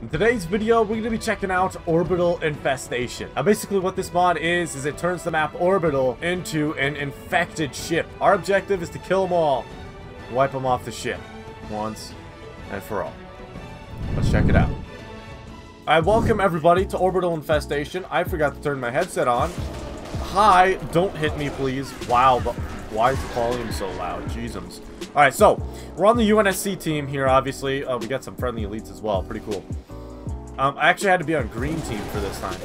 In today's video, we're going to be checking out Orbital Infestation. Now, basically what this mod is, is it turns the map Orbital into an infected ship. Our objective is to kill them all, wipe them off the ship, once and for all. Let's check it out. I welcome everybody to Orbital Infestation. I forgot to turn my headset on. Hi, don't hit me, please. Wow, but why is the volume so loud? Jeezums. Alright, so, we're on the UNSC team here, obviously. Uh, we got some friendly elites as well. Pretty cool. Um, I actually had to be on green team for this time.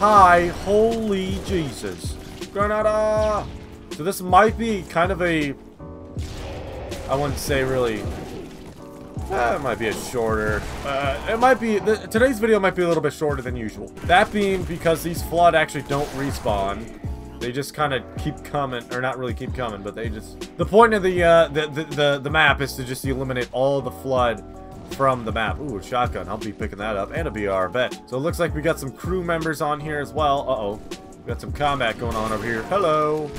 Hi, holy Jesus. Granada! So this might be kind of a... I wouldn't say really... Eh, it might be a shorter... Uh, it might be... Today's video might be a little bit shorter than usual. That being because these Flood actually don't respawn. They just kind of keep coming, or not really keep coming, but they just... The point of the, uh, the, the, the, the map is to just eliminate all the Flood from the map. Ooh, shotgun. I'll be picking that up. And a BR, bet. So it looks like we got some crew members on here as well. Uh-oh. We got some combat going on over here. Hello.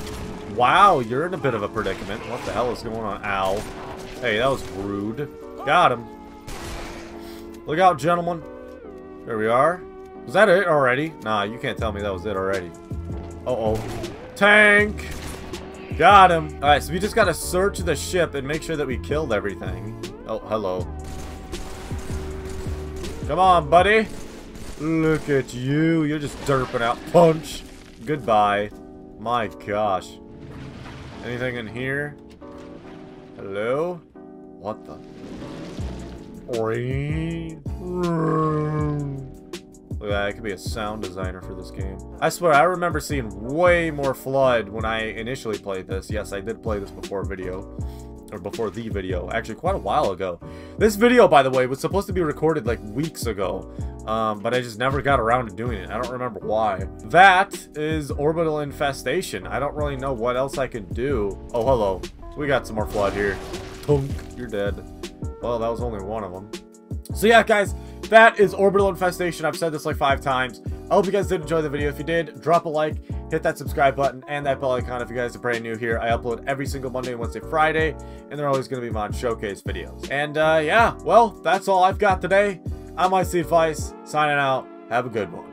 Wow, you're in a bit of a predicament. What the hell is going on? Ow. Hey, that was rude. Got him. Look out, gentlemen. There we are. Was that it already? Nah, you can't tell me that was it already. Uh-oh. Tank! Got him. Alright, so we just gotta search the ship and make sure that we killed everything. Oh, hello. Come on, buddy. Look at you. You're just derping out. Punch. Goodbye. My gosh. Anything in here? Hello? What the? Look at that, I could be a sound designer for this game. I swear, I remember seeing way more Flood when I initially played this. Yes, I did play this before video. Or before the video. Actually, quite a while ago. This video, by the way, was supposed to be recorded like weeks ago. Um, but I just never got around to doing it. I don't remember why. That is Orbital Infestation. I don't really know what else I can do. Oh, hello. We got some more Flood here. Tunk, you're dead. Well, that was only one of them. So yeah, guys, that is Orbital Infestation. I've said this like five times. I hope you guys did enjoy the video. If you did, drop a like, hit that subscribe button, and that bell icon if you guys are brand new here. I upload every single Monday, Wednesday, Friday, and they're always going to be mod showcase videos. And uh, yeah, well, that's all I've got today. I'm IcyAdvice, signing out. Have a good one.